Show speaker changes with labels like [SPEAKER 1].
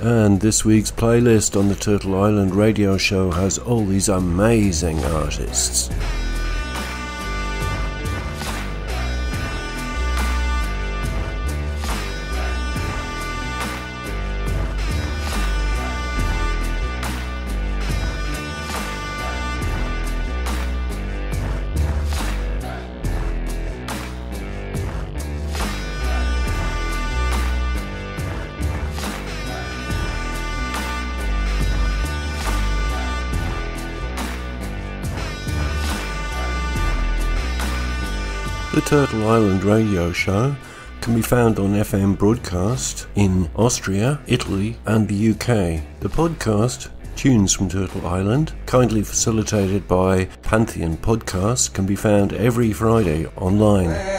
[SPEAKER 1] And this week's playlist on the Turtle Island radio show has all these amazing artists. The Turtle Island radio show can be found on FM broadcast in Austria, Italy, and the UK. The podcast, Tunes from Turtle Island, kindly facilitated by Pantheon Podcasts, can be found every Friday online.